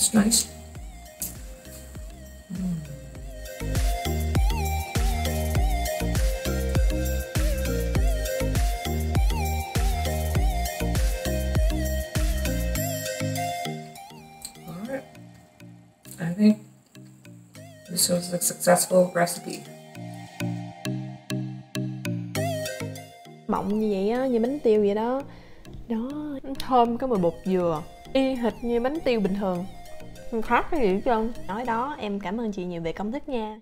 That's nice. Hmm. Alright. I think this was a successful recipe. mọng như vậy á, như bánh tiêu vậy đó đó thơm cái mùi bột dừa, y hệt như bánh tiêu bình thường khác cái gì hết trơn. Nói đó, em cảm ơn chị nhiều về công thức nha.